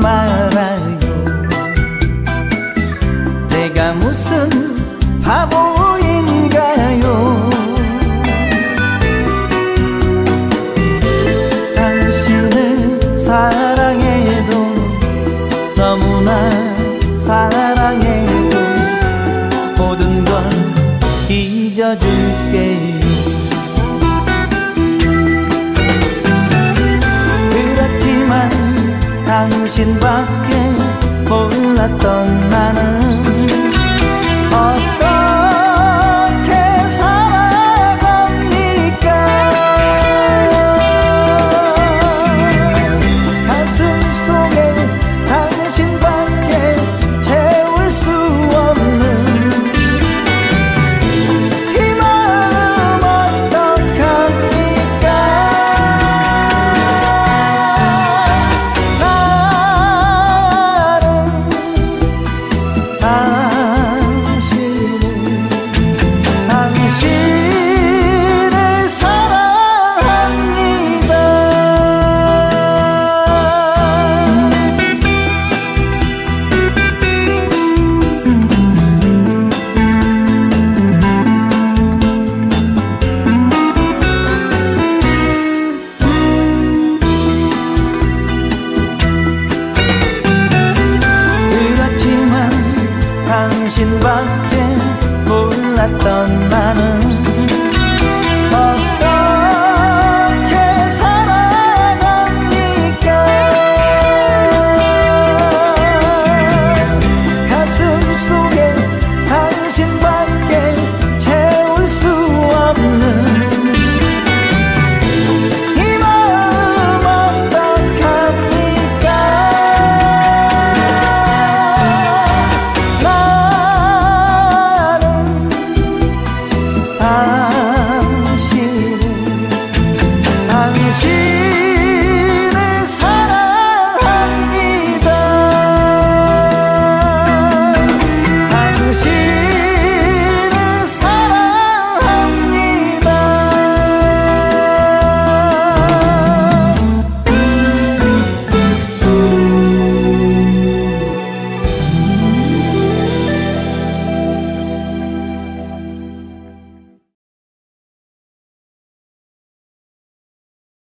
말아요. 내가 무슨 바보인가요? 당신을 사랑해도 너무나 사랑해도 모든 걸 잊어줄게요 당신밖에 몰랐던 나는 당신밖에 몰랐던 나는 어떤